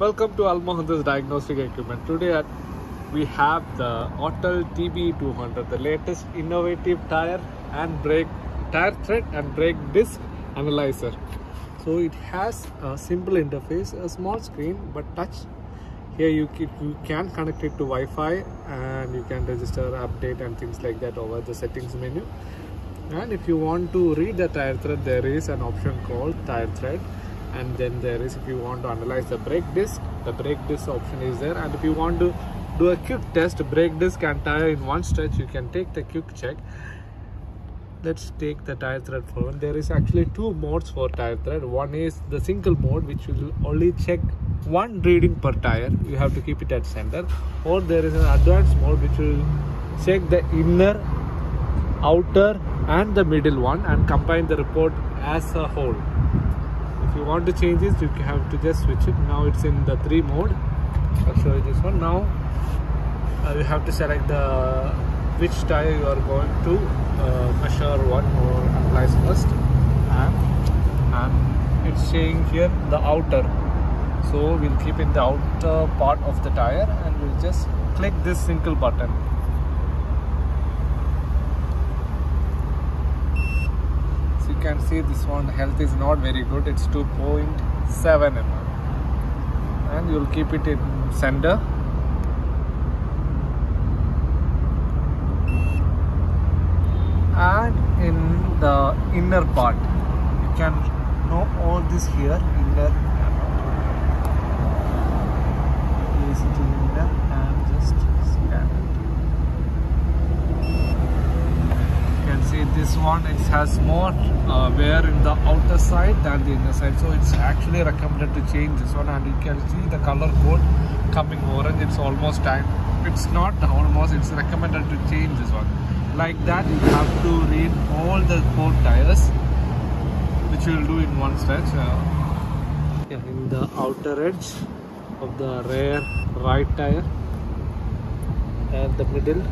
Welcome to Al Muhandes Diagnostic Equipment. Today we have the Autel TB200, the latest innovative tire and brake tire thread and brake disc analyzer. So it has a simple interface, a small screen but touch. Here you, you can connect it to Wi-Fi and you can register, update and things like that over the settings menu. And if you want to read the tire thread, there is an option called tire thread. And then there is if you want to analyze the brake disc, the brake disc option is there. And if you want to do a quick test, brake disc and tire in one stretch, you can take the quick check. Let's take the tire thread forward. There is actually two modes for tire thread. One is the single mode, which will only check one reading per tire. You have to keep it at center. Or there is an advanced mode, which will check the inner outer and the middle one and combine the report as a whole if you want to change this you have to just switch it. Now it's in the three mode. I'll show you this one. Now uh, you have to select the which tire you are going to uh, measure one or analyze first. And, and it's saying here the outer. So we'll keep in the outer part of the tire and we'll just click this single button so you can see this one health is not very good it's 2.7 mm and you'll keep it in center. And in the inner part you can know all this here inner place it in inner and just scan it you can see this one it has more uh, wear in the outer side than the inner side. So it's actually recommended to change this one and you can see the color code coming orange. It's almost time. It's not almost it's recommended to change this one. Like that you have to read all the four tires which you will do in one stretch uh, yeah, in the outer edge of the rear right tire and the middle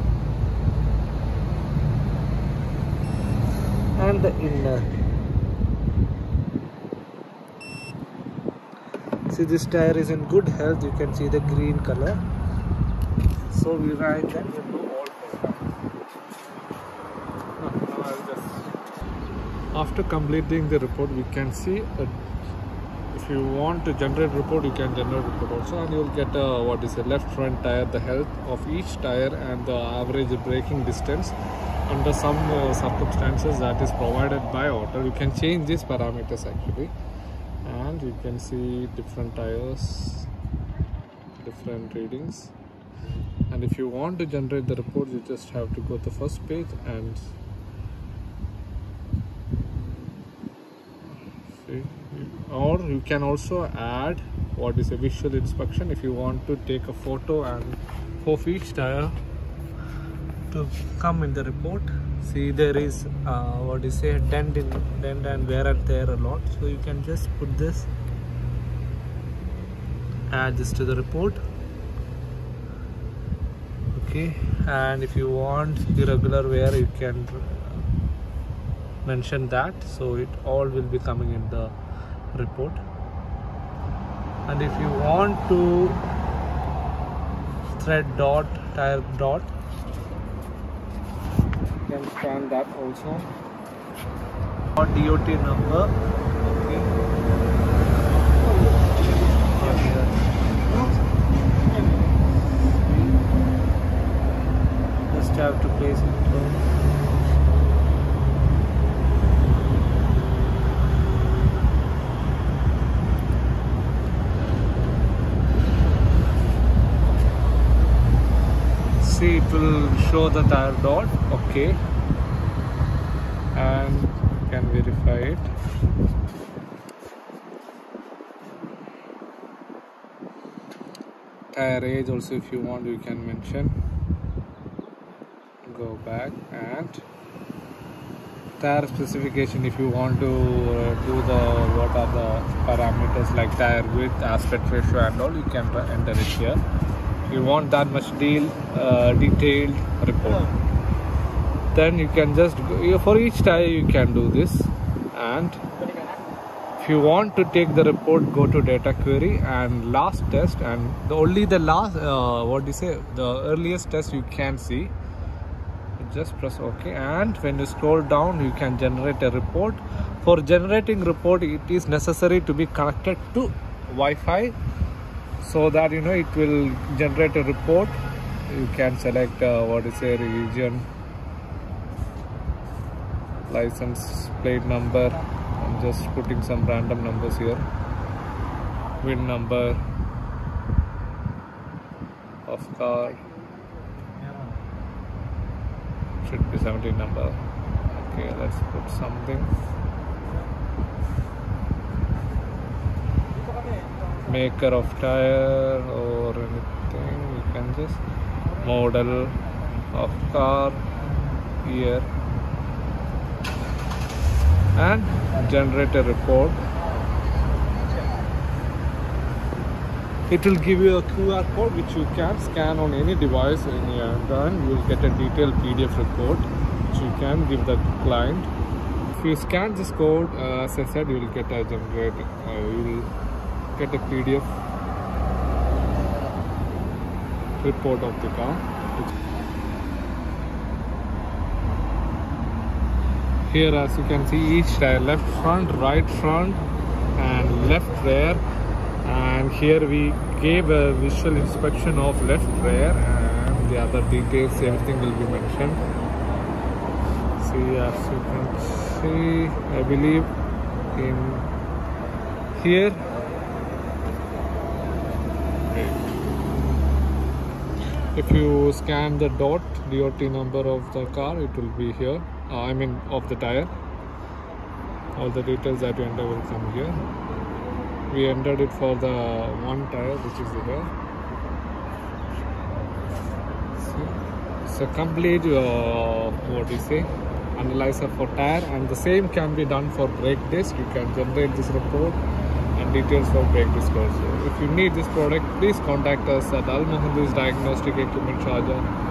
and the inner. Uh, see this tire is in good health. You can see the green color. So we write that After completing the report, we can see a, if you want to generate report, you can generate report also, and you'll get a what is a left front tire, the health of each tire, and the average braking distance under some uh, circumstances that is provided by Autel. You can change these parameters actually, and you can see different tires, different readings. And if you want to generate the report, you just have to go to the first page and see. Or you can also add what is a visual inspection if you want to take a photo and of each tire to come in the report. See there is uh, what is a dent in dent and wear and tear a lot. So you can just put this add this to the report. Okay and if you want irregular wear you can mention that. So it all will be coming in the report. And if you want to thread dot tire dot you can scan that also. Or DOT number. Okay. Just have to place it through see it will show the tire dot okay. And can verify it. Tire age also if you want you can mention. Go back and tire specification if you want to uh, do the what are the parameters like tire width aspect ratio and all you can enter it here you want that much deal uh, detailed report. Then you can just go, for each tire you can do this. And if you want to take the report go to data query and last test and the only the last uh, what do you say the earliest test you can see. Just press ok and when you scroll down you can generate a report. For generating report it is necessary to be connected to wi-fi so that you know it will generate a report. You can select uh, what is a region license plate number. I'm just putting some random numbers here. VIN number of car. Should be 17 number. Okay let's put something maker of tire or anything you can just model of car year and generate a report it will give you a QR code which you can scan on any device in your Android. You will get a detailed PDF report which you can give the client. If you scan this code, uh, as I said, you will get a generate, uh, you will get a PDF report of the car. Here, as you can see, each tire left front, right front, and left rear and here we gave a visual inspection of left rear and the other details everything will be mentioned see as you can see I believe in here if you scan the dot DOT number of the car it will be here. Uh, I mean of the tire. All the details that you enter will come here. We entered it for the one tire which is here. A complete uh, what do you say? Analyzer for tire and the same can be done for brake disc. You can generate this report details for brake also if you need this product please contact us at Al Muhandes Diagnostic Equipment Sharjah